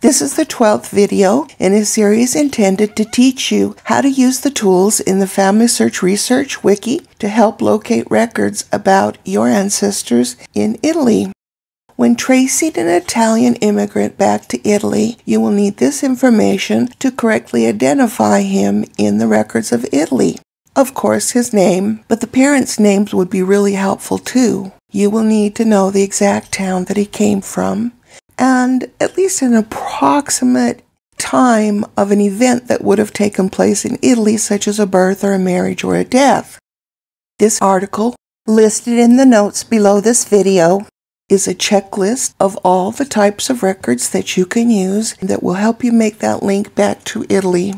This is the 12th video in a series intended to teach you how to use the tools in the Family Search Research Wiki to help locate records about your ancestors in Italy. When tracing an Italian immigrant back to Italy, you will need this information to correctly identify him in the records of Italy. Of course, his name, but the parents' names would be really helpful too. You will need to know the exact town that he came from and at least an approximate time of an event that would have taken place in Italy, such as a birth or a marriage or a death. This article, listed in the notes below this video, is a checklist of all the types of records that you can use that will help you make that link back to Italy.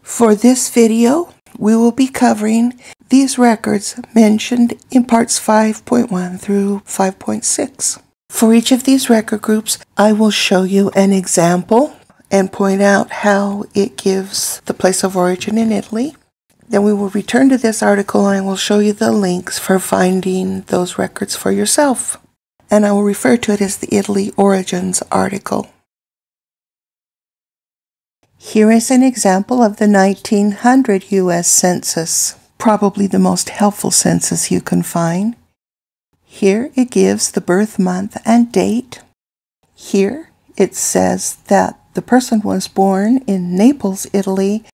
For this video, we will be covering these records mentioned in parts 5.1 through 5.6. For each of these record groups, I will show you an example and point out how it gives the place of origin in Italy. Then we will return to this article and I will show you the links for finding those records for yourself. And I will refer to it as the Italy Origins article. Here is an example of the 1900 U.S. Census, probably the most helpful census you can find. Here it gives the birth month and date. Here it says that the person was born in Naples, Italy,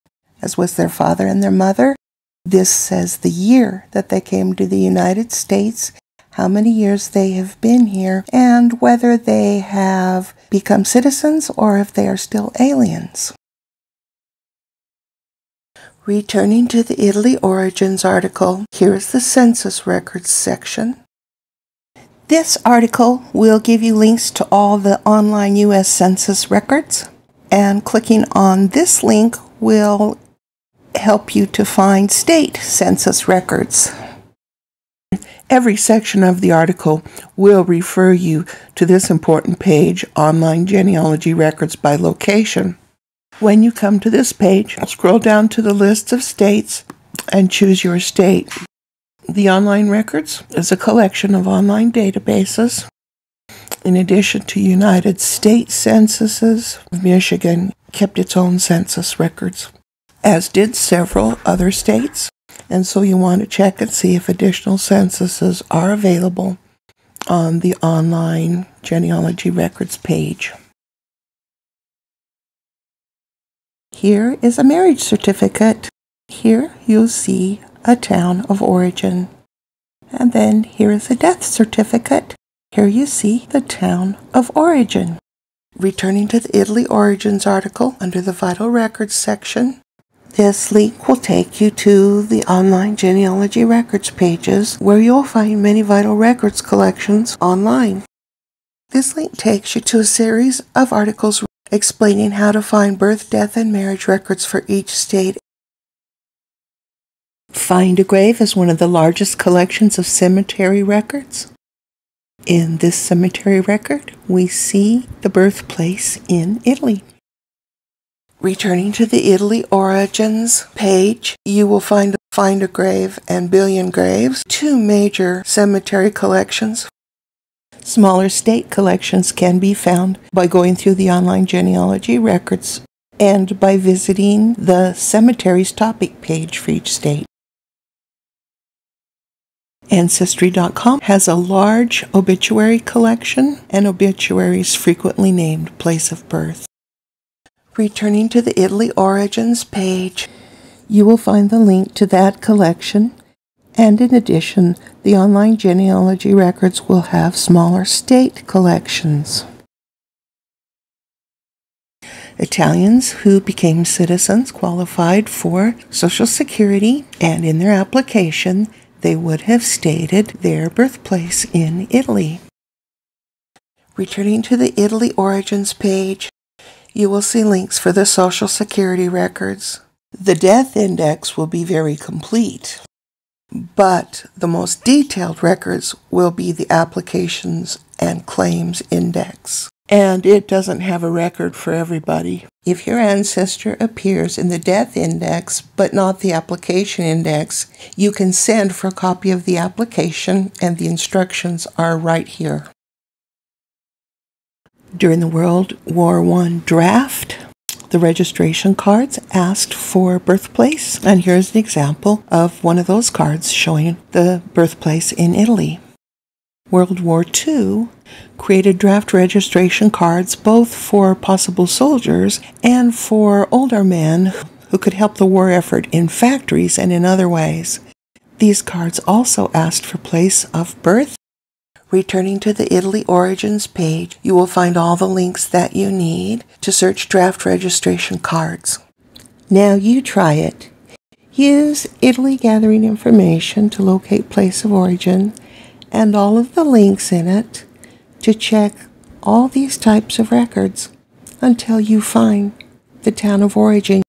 as was their father and their mother. This says the year that they came to the United States, how many years they have been here, and whether they have become citizens or if they are still aliens. Returning to the Italy Origins article, here is the census records section. This article will give you links to all the online U.S. Census records, and clicking on this link will help you to find state census records. Every section of the article will refer you to this important page, Online Genealogy Records by Location. When you come to this page, scroll down to the list of states and choose your state. The online records is a collection of online databases. In addition to United States censuses, Michigan kept its own census records, as did several other states. And so you want to check and see if additional censuses are available on the online genealogy records page. Here is a marriage certificate. Here you'll see a town of origin. And then here is a death certificate. Here you see the town of origin. Returning to the Italy Origins article under the Vital Records section, this link will take you to the online genealogy records pages where you'll find many vital records collections online. This link takes you to a series of articles explaining how to find birth, death, and marriage records for each state Find a Grave is one of the largest collections of cemetery records. In this cemetery record, we see the birthplace in Italy. Returning to the Italy Origins page, you will find Find a Grave and Billion Graves, two major cemetery collections. Smaller state collections can be found by going through the online genealogy records and by visiting the cemetery's topic page for each state. Ancestry.com has a large obituary collection and obituaries frequently named place of birth. Returning to the Italy Origins page, you will find the link to that collection, and in addition, the online genealogy records will have smaller state collections. Italians who became citizens qualified for Social Security, and in their application, they would have stated their birthplace in Italy. Returning to the Italy Origins page, you will see links for the Social Security records. The death index will be very complete, but the most detailed records will be the applications and claims index and it doesn't have a record for everybody. If your ancestor appears in the death index but not the application index, you can send for a copy of the application and the instructions are right here. During the World War I draft, the registration cards asked for birthplace, and here's an example of one of those cards showing the birthplace in Italy. World War II created draft registration cards both for possible soldiers and for older men who could help the war effort in factories and in other ways. These cards also asked for place of birth. Returning to the Italy Origins page, you will find all the links that you need to search draft registration cards. Now you try it. Use Italy Gathering Information to locate place of origin and all of the links in it to check all these types of records until you find the town of origin